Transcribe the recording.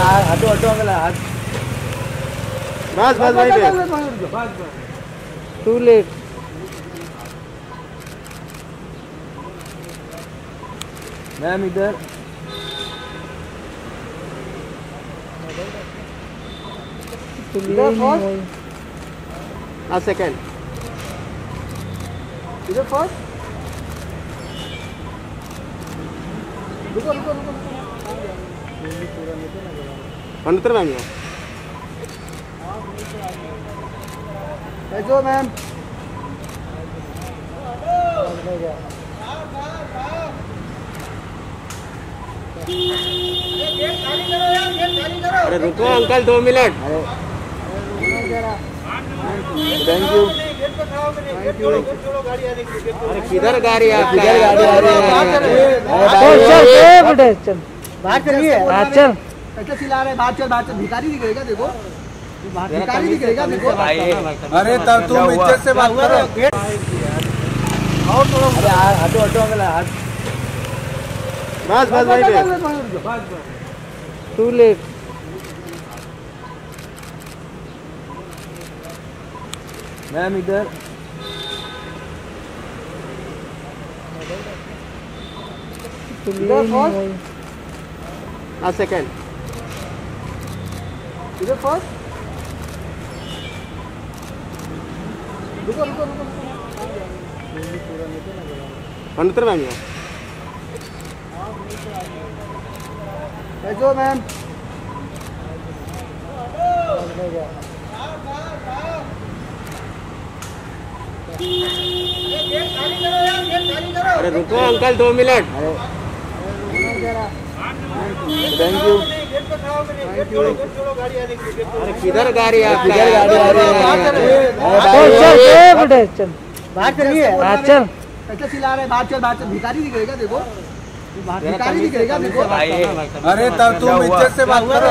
हटो हटो अंकल हाथ। बस बस वहीं पे। टू लेट मैम इधर। हाँ सेकंड इधर फ़र्स्ट रुको रुको रुको। पंडितर मैम जो मैम। अरे रुको अंकल दो मिनट। थैंक यू अरे किधर गाड़ी है? आपका किधर गाड़ी आ रही है? चल चल बाहर चलिए चल। कैसे चिल्ला रहे बाहर चल बाहर चल भिखारी दिखेगा देखो। भिखारी दिखेगा देखो। अरे तब तुम इज़्ज़त से बात करो। अरे हटो हटो अंकल हाथ बस बस वहीं पे। टू लेट मैम इधर। सेकंड इधर फ़र्स्ट पंडितर मैम जो मैम अरे रुको अंकल दो मिनट। थैंक यू अरे किधर गाड़ी है? किधर गाड़ी आ रही है? चल। चल। चल। बाहर चलिए। हाँ चल। कैसे चिल्ला रहे बाहर चल बाहर चल। भिखारी दिखेगा देखो। भिखारी दिखेगा देखो। अरे तब तुम इज़्ज़त से बात करो।